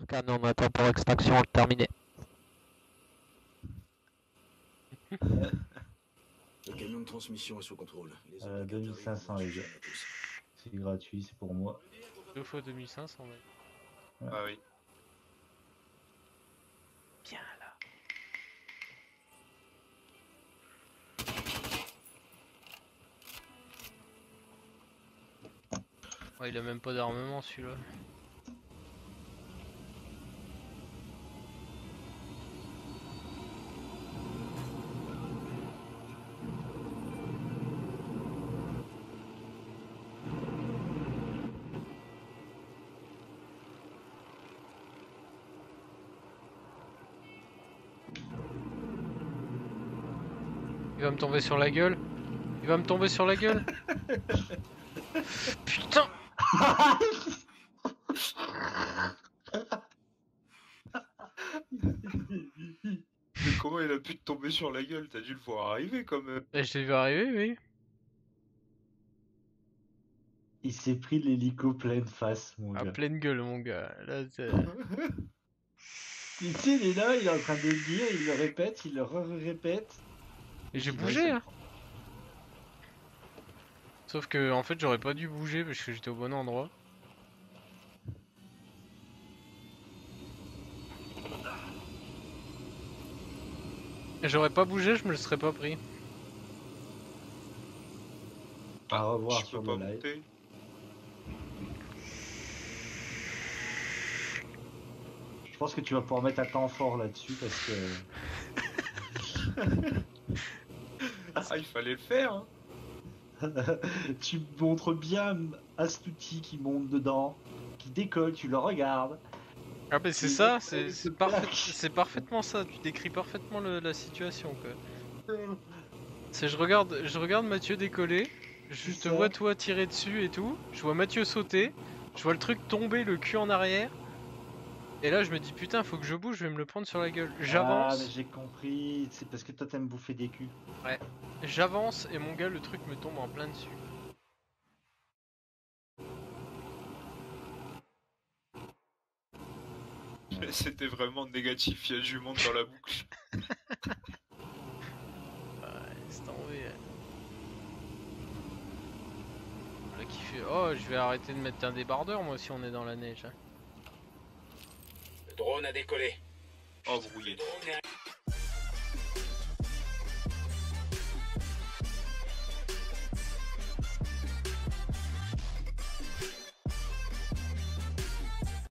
Arcane, on attend pour extraction terminé. Le camion de transmission est sous contrôle. Les Euh, indicateurs 2500, vont les gars. C'est gratuit, c'est pour moi. Deux fois 2500, ouais. Ah oui. Bien là. Ouais, il a même pas d'armement celui-là. Il va me tomber sur la gueule. Il va me tomber sur la gueule. Putain Mais comment il a pu te tomber sur la gueule T'as dû le voir arriver quand même. Eh, Je l'ai vu arriver, oui. Il s'est pris l'hélico pleine face, mon À gars. pleine gueule, mon gars. Là, il est là, il est en train de le dire, il le répète, il le répète. Et j'ai bougé, hein. Sauf que, en fait, j'aurais pas dû bouger parce que j'étais au bon endroit. Et J'aurais pas bougé, je me le serais pas pris. À revoir Je sur peux le pas live. monter. Je pense que tu vas pouvoir mettre un temps fort là-dessus parce que Ah, il fallait le faire. hein. tu montres bien Astuti qui monte dedans, qui décolle, tu le regardes. Ah bah c'est ça, c'est parfait- parfaitement ça, tu décris parfaitement le- la situation quoi. C'est je regarde, je regarde Mathieu décoller, je te ça. vois toi tirer dessus et tout, je vois Mathieu sauter, je vois le truc tomber le cul en arrière, et là je me dis putain faut que je bouge, je vais me le prendre sur la gueule. Ah, J'avance, mais j'ai compris, c'est parce que toi t'aimes bouffer des culs. j'avance et mon gars le truc me tombe en plein dessus. Mais C'était vraiment négatif, il y a du monde dans la boucle. Ouais, c'est tombé. Là qui fait oh je vais arrêter de mettre un débardeur moi si on est dans la neige. hein. Drone a décollé. Oh,